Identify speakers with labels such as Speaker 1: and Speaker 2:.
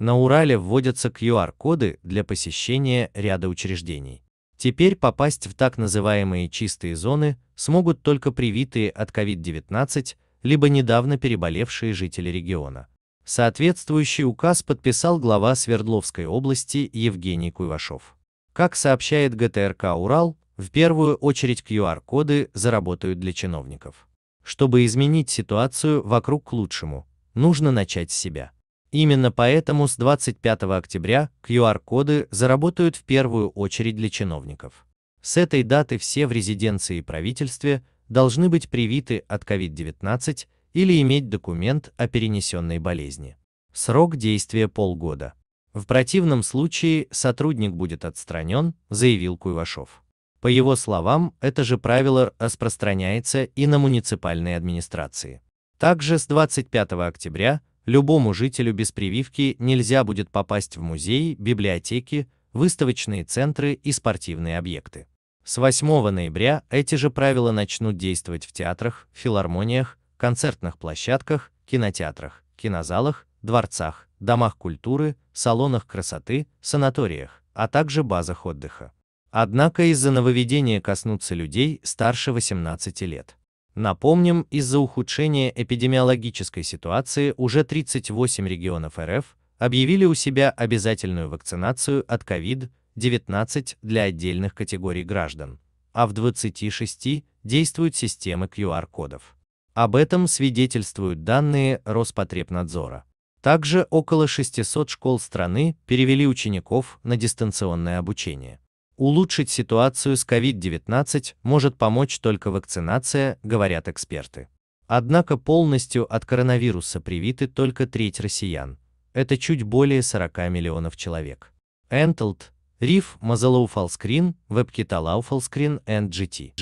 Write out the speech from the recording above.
Speaker 1: На Урале вводятся QR-коды для посещения ряда учреждений. Теперь попасть в так называемые чистые зоны смогут только привитые от COVID-19, либо недавно переболевшие жители региона. Соответствующий указ подписал глава Свердловской области Евгений Куйвашов. Как сообщает ГТРК «Урал», в первую очередь QR-коды заработают для чиновников. Чтобы изменить ситуацию вокруг к лучшему, нужно начать с себя. Именно поэтому с 25 октября QR-коды заработают в первую очередь для чиновников. С этой даты все в резиденции и правительстве должны быть привиты от COVID-19 или иметь документ о перенесенной болезни. Срок действия полгода. В противном случае сотрудник будет отстранен, заявил Куйвашов. По его словам, это же правило распространяется и на муниципальные администрации. Также с 25 октября любому жителю без прививки нельзя будет попасть в музеи, библиотеки, выставочные центры и спортивные объекты. С 8 ноября эти же правила начнут действовать в театрах, филармониях, концертных площадках, кинотеатрах, кинозалах, дворцах, домах культуры, салонах красоты, санаториях, а также базах отдыха. Однако из-за нововведения коснутся людей старше 18 лет. Напомним, из-за ухудшения эпидемиологической ситуации уже 38 регионов РФ объявили у себя обязательную вакцинацию от COVID-19 для отдельных категорий граждан, а в 26 действуют системы QR-кодов. Об этом свидетельствуют данные Роспотребнадзора. Также около 600 школ страны перевели учеников на дистанционное обучение. Улучшить ситуацию с COVID-19 может помочь только вакцинация, говорят эксперты. Однако полностью от коронавируса привиты только треть россиян. Это чуть более 40 миллионов человек. Энтлд, Риф, Мазалоуфалскрин, Вебкиталауфалскрин, NGT.